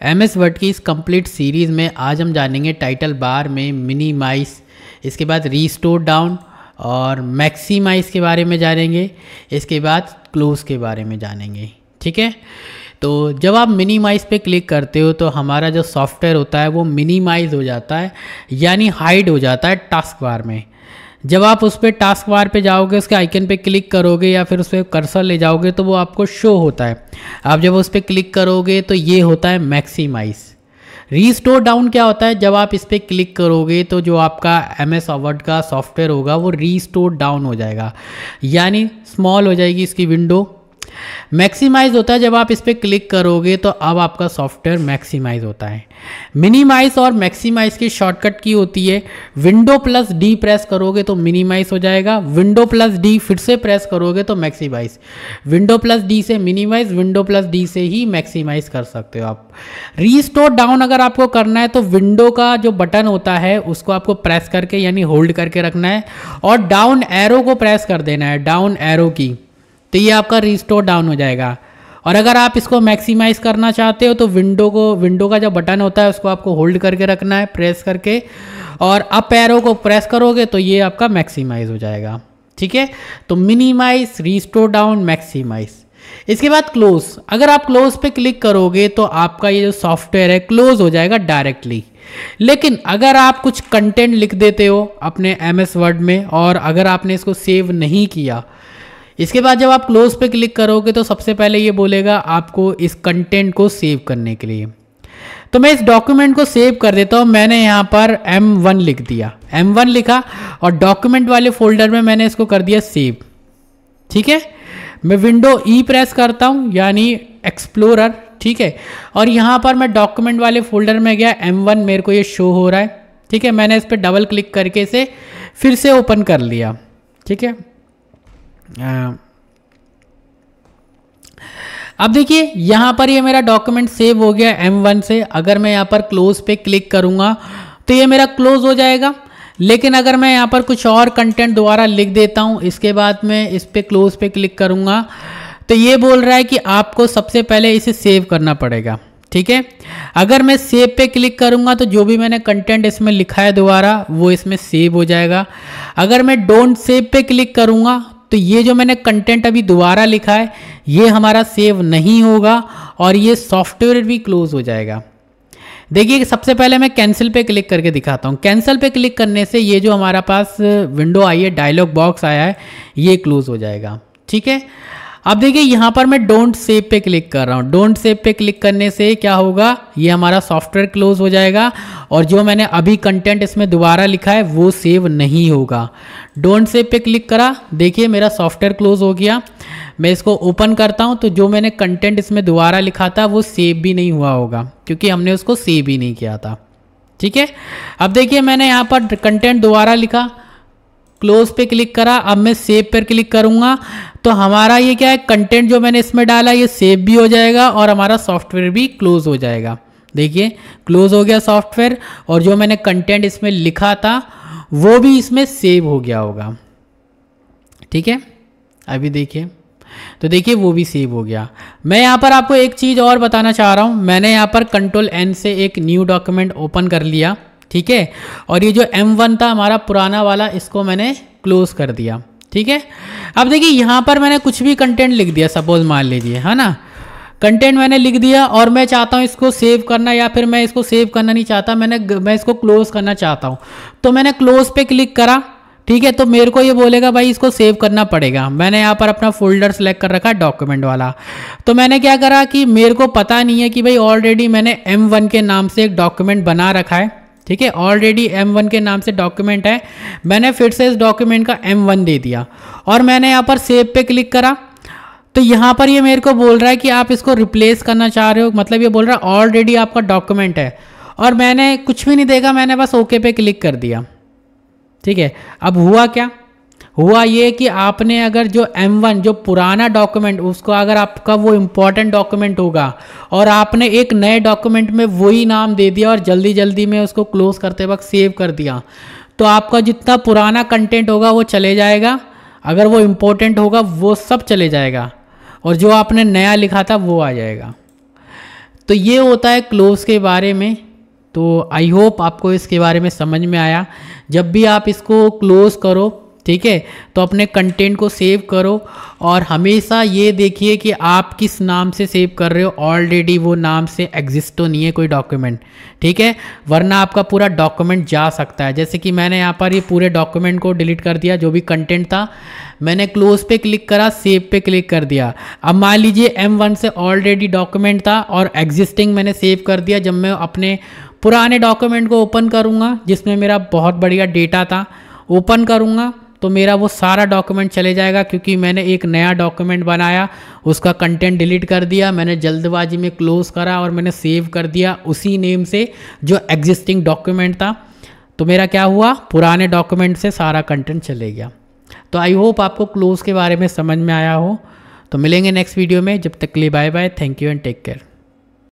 M S word की इस complete series में आज हम जानेंगे टाइटल बार में मिनीमाइज इसके बाद रीस्टोर डाउन और मैक्सीमाइज के बारे में जानेंगे, इसके बाद क्लोज के बारे में जानेंगे, ठीक है? तो जब आप मिनीमाइज पे क्लिक करते हो तो हमारा जो सॉफ्टवेयर होता है वो मिनीमाइज हो जाता है, यानी हाइड हो जाता है टास्क बार में। जब आप उस पर टास्क बार पे जाओगे, उसके आइकन पे क्लिक करोगे या फिर उस पर कर्सर ले जाओगे तो वो आपको शो होता है। आप जब उस पर क्लिक करोगे तो ये होता है मैक्सीमाइज़ रीस्टोर डाउन क्या होता है? जब आप इस पर क्लिक करोगे तो जो आपका एम एस वर्ड का सॉफ्टवेयर होगा, वो रीस्टोर डाउन हो जाएगा। यानी स्मॉल हो जाएगी इसकी विंडो मैक्सिमाइज होता है। जब आप इस पर क्लिक करोगे तो अब आपका सॉफ्टवेयर मैक्सिमाइज होता है। मिनिमाइज और मैक्सिमाइज की शॉर्टकट की होती है। विंडो प्लस डी प्रेस करोगे तो मिनिमाइज हो जाएगा। विंडो प्लस डी फिर से प्रेस करोगे तो मैक्सिमाइज। विंडो प्लस डी से मिनिमाइज, विंडो प्लस डी से ही मैक्सिमाइज कर सकते हो आप। रीस्टोर डाउन अगर आपको करना है तो विंडो का जो बटन होता है, उसको आपको प्रेस करके, यानी होल्ड करके रखना है। और डाउन एरो को प्रेस कर देना है डाउन एरो की। तो ये आपका रिस्टोर डाउन हो जाएगा। और अगर आप इसको मैक्सिमाइज करना चाहते हो तो विंडो को विंडो का जो बटन होता है, उसको आपको होल्ड करके रखना है प्रेस करके। और अप एरो को प्रेस करोगे तो ये आपका मैक्सिमाइज हो जाएगा। ठीक है? तो मिनिमाइज रिस्टोर डाउन मैक्सिमाइज इसके बाद क्लोज अगर आप क्लोज पे क्लिक करोगे तो आपका ये जो सॉफ्टवेयर है क्लोज हो जाएगा डायरेक्टली लेकिन अगर आप कुछ कंटेंट लिख देते हो अपने एम एस वर्ड में, और अगर आपने इसको सेव नहीं किया इसके बाद जब आप क्लोज पे क्लिक करोगे तो सबसे पहले ये बोलेगा आपको इस कंटेंट को सेव करने के लिए। तो मैं इस डॉक्यूमेंट को सेव कर देता हूँ। मैंने यहाँ पर M1 लिख दिया। M1 लिखा और डॉक्यूमेंट वाले फोल्डर में मैंने इसको कर दिया सेव ठीक है? मैं विंडो ई प्रेस करता हूँ, यानी एक्सप्लोरर ठीक है? और यहाँ पर मैं डॉक्यूमेंट वाले फोल्डर में गया। M1 मेरे को ये शो हो रहा है। ठीक है? मैंने इस पर डबल क्लिक करके इसे फिर से ओपन कर लिया। ठीक है? अब देखिए, यहाँ पर ये मेरा डॉक्यूमेंट सेव हो गया M1 से। अगर मैं यहाँ पर क्लोज पे क्लिक करूँगा तो ये मेरा क्लोज हो जाएगा। लेकिन अगर मैं यहाँ पर कुछ और कंटेंट दोबारा लिख देता हूँ, इसके बाद मैं इस पर क्लोज पे क्लिक करूँगा तो ये बोल रहा है कि आपको सबसे पहले इसे सेव करना पड़ेगा। ठीक है? अगर मैं सेव पे क्लिक करूँगा तो जो भी मैंने कंटेंट इसमें लिखा है दोबारा, वो इसमें सेव हो जाएगा। अगर मैं डोंट सेव पे क्लिक करूँगा तो ये जो मैंने कंटेंट अभी दोबारा लिखा है, ये हमारा सेव नहीं होगा और ये सॉफ्टवेयर भी क्लोज हो जाएगा। देखिए, सबसे पहले मैं कैंसिल पे क्लिक करके दिखाता हूँ। कैंसिल पे क्लिक करने से ये जो हमारा पास विंडो आई है डायलॉग बॉक्स आया है, ये क्लोज हो जाएगा। ठीक है? अब देखिए, यहाँ पर मैं डोंट सेव पे क्लिक कर रहा हूँ। डोंट सेव पे क्लिक करने से क्या होगा? ये हमारा सॉफ्टवेयर क्लोज हो जाएगा और जो मैंने अभी कंटेंट इसमें दोबारा लिखा है, वो सेव नहीं होगा। डोंट सेव पे क्लिक करा। देखिए, मेरा सॉफ्टवेयर क्लोज हो गया। मैं इसको ओपन करता हूँ तो जो मैंने कंटेंट इसमें दोबारा लिखा था, वो सेव भी नहीं हुआ होगा, क्योंकि हमने उसको सेव ही नहीं किया था। ठीक है? अब देखिए, मैंने यहाँ पर कंटेंट दोबारा लिखा। क्लोज पे क्लिक करा, अब मैं सेव पर क्लिक करूँगा। तो हमारा ये क्या है? कंटेंट जो मैंने इसमें डाला, ये सेव भी हो जाएगा और हमारा सॉफ्टवेयर भी क्लोज हो जाएगा। देखिए क्लोज हो गया सॉफ्टवेयर और जो मैंने कंटेंट इसमें लिखा था, वो भी इसमें सेव हो गया होगा। ठीक है? अभी देखिए। तो देखिए, वो भी सेव हो गया। मैं यहाँ पर आपको एक चीज़ और बताना चाह रहा हूँ। मैंने यहाँ पर कंट्रोल एन से एक न्यू डॉक्यूमेंट ओपन कर लिया। ठीक है? और ये जो M1 था हमारा पुराना वाला, इसको मैंने क्लोज कर दिया। ठीक है? अब देखिए, यहाँ पर मैंने कुछ भी कंटेंट लिख दिया सपोज़ मान लीजिए, है ना? कंटेंट मैंने लिख दिया और मैं चाहता हूँ इसको सेव करना या फिर मैं इसको सेव करना नहीं चाहता, मैंने मैं इसको क्लोज करना चाहता हूँ। तो मैंने क्लोज पे क्लिक करा, ठीक है? तो मेरे को ये बोलेगा, भाई, इसको सेव करना पड़ेगा। मैंने यहाँ पर अपना फोल्डर सेलेक्ट कर रखा डॉक्यूमेंट वाला। तो मैंने क्या करा कि मेरे को पता नहीं है कि, भाई ऑलरेडी मैंने M1 के नाम से एक डॉक्यूमेंट बना रखा है। ठीक है ऑलरेडी M1 के नाम से डॉक्यूमेंट है। मैंने फिर से इस डॉक्यूमेंट का M1 दे दिया और मैंने यहाँ पर सेव पे क्लिक करा। तो यहाँ पर ये मेरे को बोल रहा है कि आप इसको रिप्लेस करना चाह रहे हो। मतलब ये बोल रहा है ऑलरेडी आपका डॉक्यूमेंट है। और मैंने कुछ भी नहीं देखा, मैंने बस ओके पे क्लिक कर दिया। ठीक है, अब हुआ क्या? हुआ ये कि आपने अगर जो M1 जो पुराना डॉक्यूमेंट उसको अगर आपका वो इम्पोर्टेंट डॉक्यूमेंट होगा, और आपने एक नए डॉक्यूमेंट में वही नाम दे दिया और जल्दी जल्दी में उसको क्लोज करते वक्त सेव कर दिया तो आपका जितना पुराना कंटेंट होगा वो चले जाएगा। अगर वो इम्पोर्टेंट होगा, वो सब चले जाएगा, और जो आपने नया लिखा था, वो आ जाएगा। तो ये होता है क्लोज के बारे में। तो आई होप आपको इसके बारे में समझ में आया। जब भी आप इसको क्लोज करो ठीक है? तो अपने कंटेंट को सेव करो और हमेशा ये देखिए कि आप किस नाम से सेव कर रहे हो। ऑलरेडी वो नाम से एग्जिस्ट तो नहीं है कोई डॉक्यूमेंट ठीक है? वरना आपका पूरा डॉक्यूमेंट जा सकता है। जैसे कि मैंने यहाँ पर ये पूरे डॉक्यूमेंट को डिलीट कर दिया, जो भी कंटेंट था, मैंने क्लोज पे क्लिक करा सेव पे क्लिक कर दिया। अब मान लीजिए एम से ऑलरेडी डॉक्यूमेंट था और एग्जिस्टिंग मैंने सेव कर दिया, जब मैं अपने पुराने डॉक्यूमेंट को ओपन करूँगा, जिसमें मेरा बहुत बढ़िया डेटा था ओपन करूँगा तो मेरा वो सारा डॉक्यूमेंट चले जाएगा क्योंकि मैंने एक नया डॉक्यूमेंट बनाया, उसका कंटेंट डिलीट कर दिया, मैंने जल्दबाजी में क्लोज करा और मैंने सेव कर दिया उसी नेम से जो एग्जिस्टिंग डॉक्यूमेंट था। तो मेरा क्या हुआ? पुराने डॉक्यूमेंट से सारा कंटेंट चले गया। तो आई होप आपको क्लोज के बारे में समझ में आया हो। तो मिलेंगे नेक्स्ट वीडियो में। जब तक लिए bye bye thank you and take care